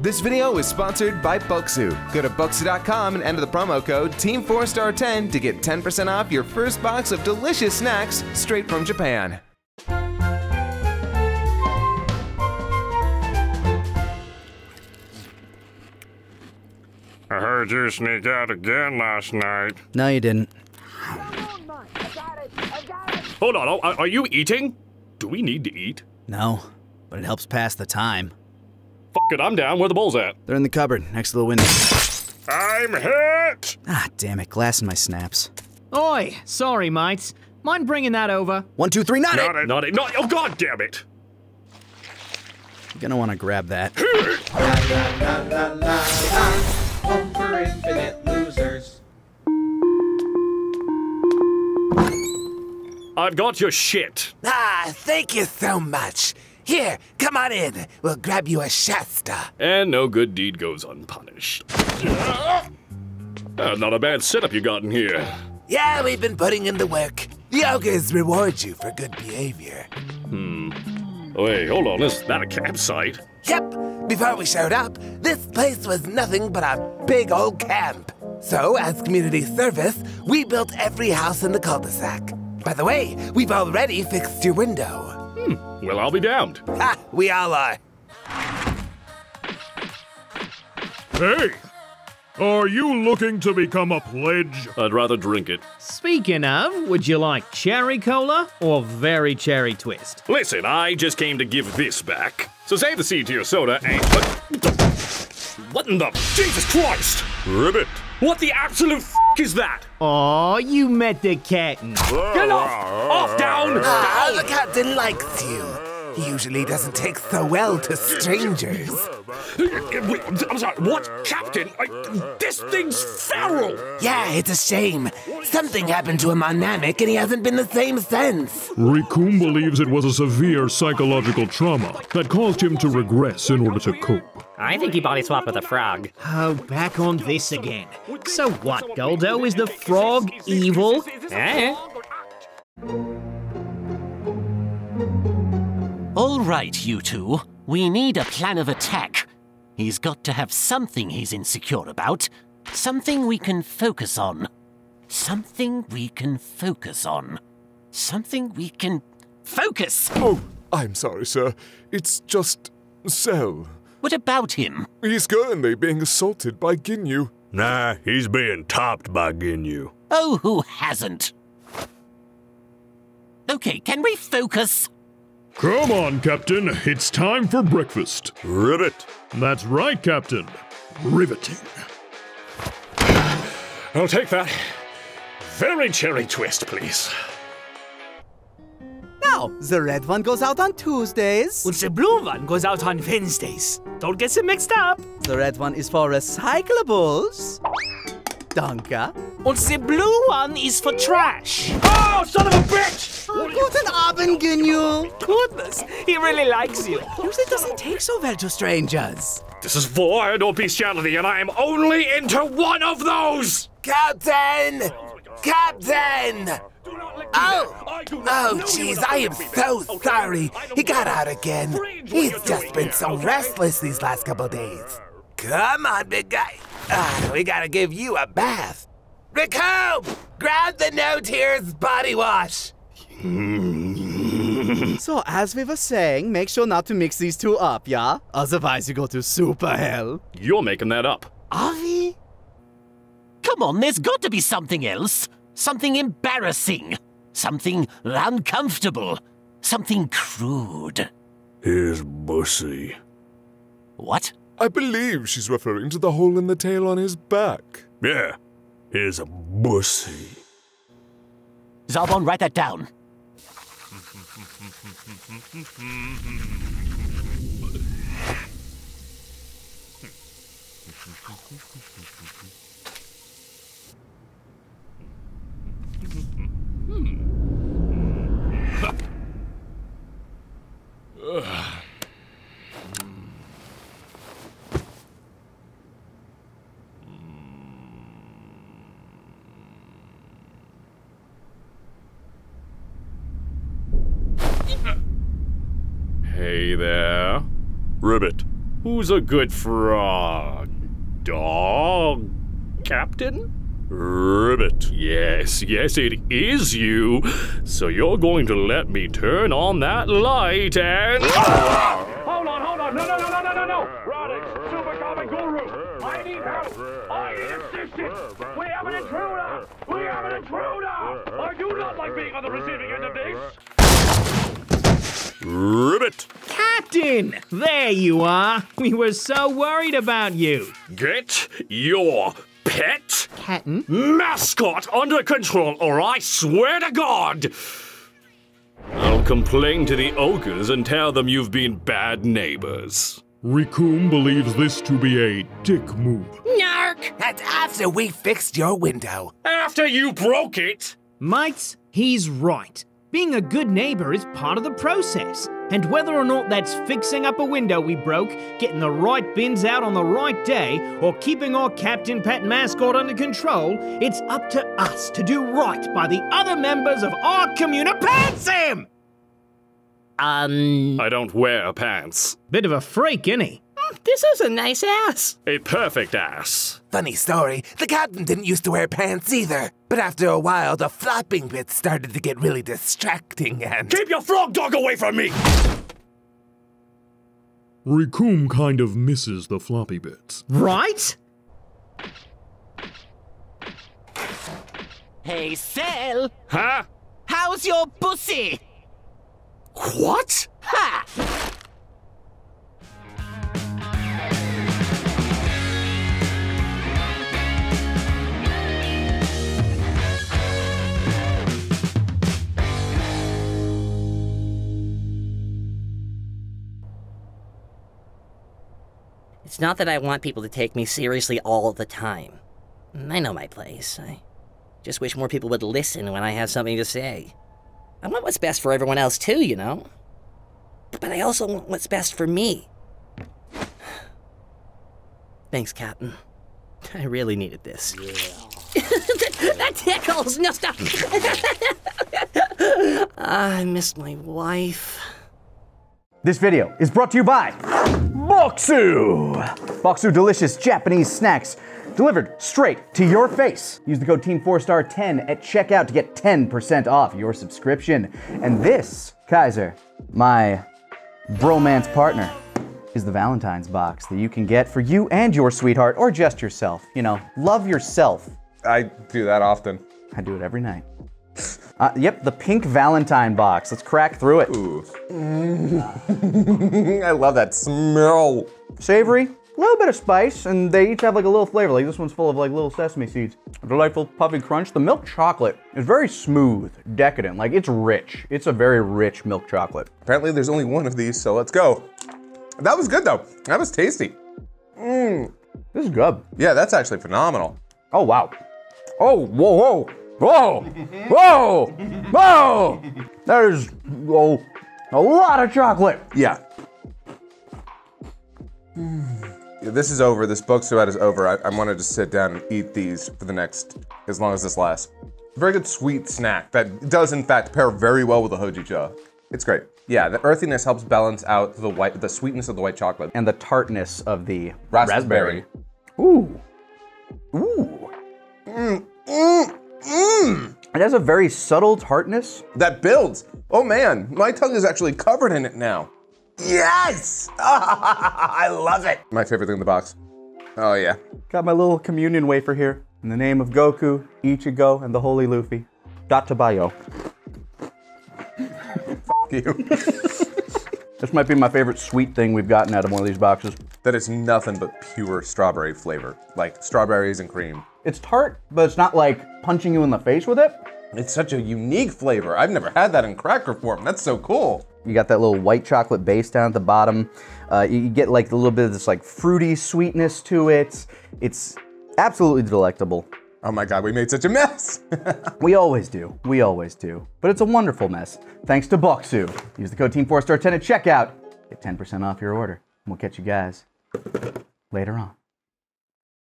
This video is sponsored by Bokksu. Go to bokksu.com and enter the promo code Team4Star10 to get 10% off your first box of delicious snacks straight from Japan. I heard you sneak out again last night. No, you didn't. Hold on, are, are you eating? Do we need to eat? No, but it helps pass the time. Fuck it, I'm down. Where the bulls at? They're in the cupboard next to the window. I'm hit! Ah, damn it, glass in my snaps. Oi, sorry, mates. Mind bringing that over? One, two, three, not, Not it! it, not it, not Oh, god damn it! You're gonna wanna grab that. Home for infinite losers. I've got your shit. Ah, thank you so much. Here, come on in. We'll grab you a Shasta. And no good deed goes unpunished. Uh, not a bad setup you got in here. Yeah, we've been putting in the work. The ogres reward you for good behavior. Hmm. Wait, hold on, is that a campsite? Yep, before we showed up, this place was nothing but a big old camp. So, as community service, we built every house in the cul-de-sac. By the way, we've already fixed your window. Well, I'll be damned. Ha, we all are. Hey! Are you looking to become a pledge? I'd rather drink it. Speaking of, would you like cherry cola or very cherry twist? Listen, I just came to give this back. So save the seed to your soda and. What in the. Jesus Christ! Ribbit! What the absolute f is that? Oh, you met the captain. Get off! Off, down! Ah, the captain likes you. He usually doesn't take so well to strangers. Wait, I'm sorry, what? Captain? I, this thing's feral! Yeah, it's a shame. Something happened to him on Namek and he hasn't been the same since. Recoome believes it was a severe psychological trauma that caused him to regress in order to cope. I think he body swapped with a frog. Oh, back on this again. So what, Guldo? Is the frog evil? Eh? All right, you two. We need a plan of attack. He's got to have something he's insecure about. Something we can focus on. Something we can focus on. Something we can focus. Oh, I'm sorry, sir. It's just Cell. What about him? He's currently being assaulted by Ginyu. Nah, he's being topped by Ginyu. Oh, who hasn't? Okay, can we focus? Come on, Captain. It's time for breakfast. Rivet. That's right, Captain. Riveting. I'll take that. Very cherry twist, please. Now, the red one goes out on Tuesdays. And the blue one goes out on Wednesdays. Don't get them mixed up. The red one is for recyclables. Danke. And the blue one is for trash. Oh, son of a bitch! Guten Abend, Ginyu. Goodness, he really likes you. Usually doesn't take so well to strangers. This is war or bestiality, and I am only into one of those! Captain! Captain! Oh! Oh, jeez, I am so sorry. He got out again. He's just been so restless these last couple days. Come on, big guy. Ah, we gotta give you a bath. Rico! Grab the No Tears body wash. So, as we were saying, make sure not to mix these two up, yeah? Otherwise, you go to super hell. You're making that up. Are we? Come on, there's got to be something else. Something embarrassing. Something uncomfortable. Something crude. Here's Bussy. What? I believe she's referring to the hole in the tail on his back. Yeah, here's a Bussy. Zarbon, write that down. Hey there. Ribbit. Who's a good frog? Dog? Captain? Ribbit. Yes, yes, it is you. So you're going to let me turn on that light and. Hold on, hold on. No, no, no, no, no, no, no. Raditz, Super Comic Guru. I need help. I need assistance. We have an intruder. We have an intruder. I do not like being on the receiving end of this. Ribbit. Captain! There you are. We were so worried about you. Get your pet Captain? mascot under control, or I swear to God. I'll complain to the ogres and tell them you've been bad neighbors. Recoome believes this to be a dick move. Nark! That's after we fixed your window. After you broke it! Mates, he's right. Being a good neighbor is part of the process. And whether or not that's fixing up a window we broke, getting the right bins out on the right day, or keeping our Captain Pet mascot under control, it's up to us to do right by the other members of our community. Pants him! Um. I don't wear pants. Bit of a freak, innit? This is a nice ass. A perfect ass. Funny story, the captain didn't used to wear pants either. But after a while, the flopping bits started to get really distracting and. Keep your frog dog away from me! Recoome kind of misses the floppy bits. Right? Hey, Cell! Huh? How's your pussy? What? Ha! It's not that I want people to take me seriously all the time. I know my place. I just wish more people would listen when I have something to say. I want what's best for everyone else too, you know? But I also want what's best for me. Thanks, Captain. I really needed this. that tickles! No, stop! Ah, I missed my wife. This video is brought to you by Bokksu! Bokksu delicious Japanese snacks delivered straight to your face. Use the code Team4Star10 at checkout to get 10% off your subscription. And this, Kaiser, my bromance partner, is the Valentine's box that you can get for you and your sweetheart or just yourself. You know, love yourself. I do that often. I do it every night. Uh, yep, the pink Valentine box. Let's crack through it. Ooh. I love that smell. Savory, a little bit of spice, and they each have like a little flavor. Like this one's full of like little sesame seeds. A delightful puffy crunch. The milk chocolate is very smooth, decadent. Like it's rich. It's a very rich milk chocolate. Apparently there's only one of these, so let's go. That was good though. That was tasty. Mmm. This is good. Yeah, that's actually phenomenal. Oh wow. Oh whoa whoa whoa whoa whoa. There's oh a lot of chocolate. Yeah. Yeah, This is over. This book set is over. I, I want to just sit down and eat these for the next, as long as this lasts. Very good sweet snack that does in fact pair very well with the hojicha. It's great. Yeah, the earthiness helps balance out the white, the sweetness of the white chocolate. And the tartness of the Raspberry. Ooh. Ooh. It has a very subtle tartness. That builds. Oh man, my tongue is actually covered in it now. Yes! I love it. My favorite thing in the box. Oh yeah. Got my little communion wafer here. In the name of Goku, Ichigo, and the Holy Luffy. Dattebayo. Fuck you. This might be my favorite sweet thing we've gotten out of one of these boxes. that is nothing but pure strawberry flavor. Like strawberries and cream. It's tart, but it's not like punching you in the face with it. It's such a unique flavor. I've never had that in cracker form. That's so cool. You got that little white chocolate base down at the bottom. Uh, you get like a little bit of this like fruity sweetness to it. It's absolutely delectable. Oh my god, we made such a mess. We always do. We always do. But it's a wonderful mess. Thanks to Bokksu. Use the code Team4Star10 at checkout. Get 10% off your order. And we'll catch you guys later on.